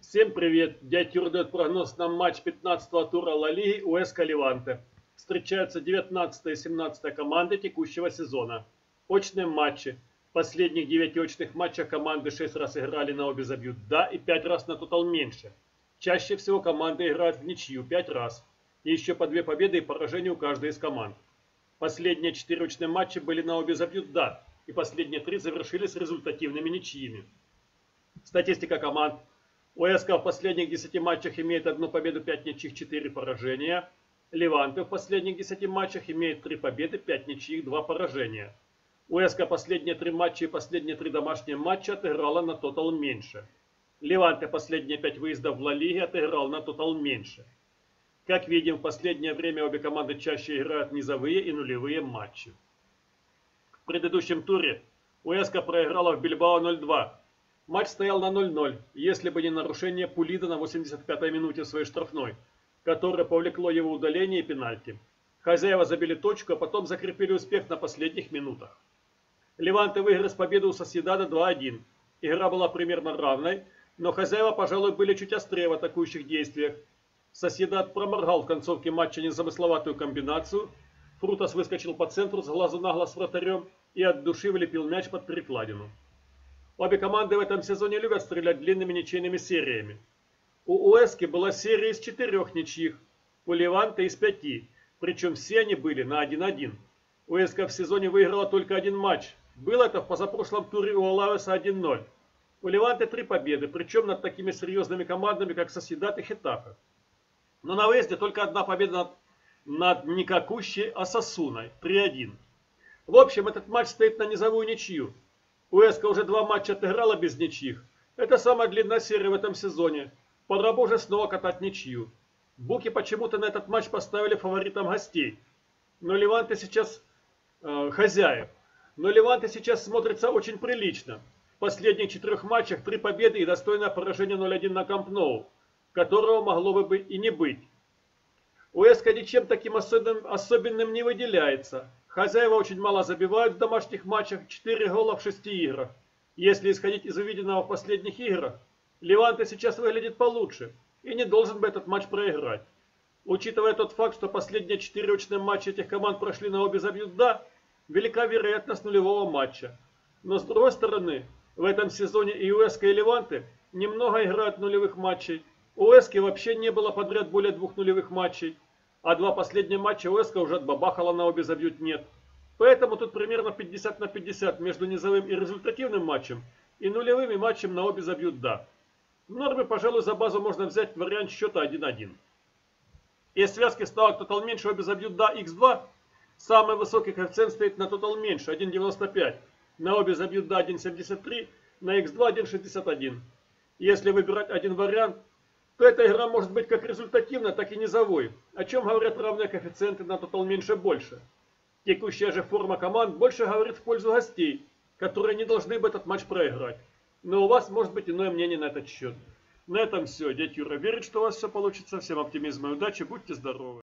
Всем привет! Дядь Юр дает прогноз на матч 15-го тура Ла Лиги УСК Леванте. Встречаются 19 и 17 команды текущего сезона. Очные матчи. В последних 9 очных матчах команды 6 раз играли на обе забьют «да» и 5 раз на тотал меньше. Чаще всего команды играют в ничью 5 раз. И еще по 2 победы и поражения у каждой из команд. Последние 4 очные матчи были на обе забьют «да», и последние 3 завершились результативными ничьими. Статистика команд – УСК в последних 10 матчах имеет одну победу, 5 ничьих, 4 поражения. Леванте в последних 10 матчах имеет 3 победы, 5 ничьих, 2 поражения. УСК последние 3 матча и последние 3 домашние матча отыграла на тотал меньше. Леванте последние 5 выездов в Ла Лиге отыграл на тотал меньше. Как видим, в последнее время обе команды чаще играют низовые и нулевые матчи. В предыдущем туре УСК проиграла в Бильбао 0-2, Матч стоял на 0-0, если бы не нарушение Пулида на 85-й минуте своей штрафной, которое повлекло его удаление и пенальти. Хозяева забили точку, а потом закрепили успех на последних минутах. Леванте выиграл с победу у Соседада 2-1. Игра была примерно равной, но хозяева, пожалуй, были чуть острее в атакующих действиях. Соседат проморгал в концовке матча незамысловатую комбинацию. Фрутас выскочил по центру с глазу на глаз вратарем и от души влепил мяч под перекладину. Обе команды в этом сезоне любят стрелять длинными ничейными сериями. У Уэски была серия из четырех ничьих, у Леванта из пяти, причем все они были на 1-1. Уэска в сезоне выиграла только один матч. Было это в позапрошлом туре у Олавеса 1-0. У Леванте три победы, причем над такими серьезными командами, как Соседат и Хетафе. Но на выезде только одна победа над, над никакущей Асасуной 3-1. В общем, этот матч стоит на низовую ничью. УСК уже два матча отыграла без ничьих. Это самая длинная серия в этом сезоне. Пора бы уже снова катать ничью. Буки почему-то на этот матч поставили фаворитом гостей. Но Леванте сейчас э, хозяев. Но Леванте сейчас смотрится очень прилично. В последних четырех матчах три победы и достойное поражение 0-1 на Камп Ноу, которого могло бы и не быть. УСК ничем таким особенным, особенным не выделяется. Хозяева очень мало забивают в домашних матчах, 4 гола в 6 играх. Если исходить из увиденного в последних играх, Леванте сейчас выглядит получше и не должен бы этот матч проиграть. Учитывая тот факт, что последние 4 очные матчи этих команд прошли на обе забьют «да», велика вероятность нулевого матча. Но с другой стороны, в этом сезоне и УСК и Леванте немного играют нулевых матчей. У УСК вообще не было подряд более двух нулевых матчей а два последних матча ОСК уже отбабахала на обе забьют нет. Поэтому тут примерно 50 на 50 между низовым и результативным матчем и нулевыми матчем на обе забьют да. В норме, пожалуй, за базу можно взять вариант счета 1-1. Из связки ставок тотал меньше обе забьют да x2. Самый высокий коэффициент стоит на тотал меньше 1,95. На обе забьют да 1,73. На x2 1,61. Если выбирать один вариант, то эта игра может быть как результативной, так и низовой, о чем говорят равные коэффициенты на тотал меньше-больше. Текущая же форма команд больше говорит в пользу гостей, которые не должны бы этот матч проиграть. Но у вас может быть иное мнение на этот счет. На этом все. Дядь Юра верит, что у вас все получится. Всем оптимизма и удачи. Будьте здоровы.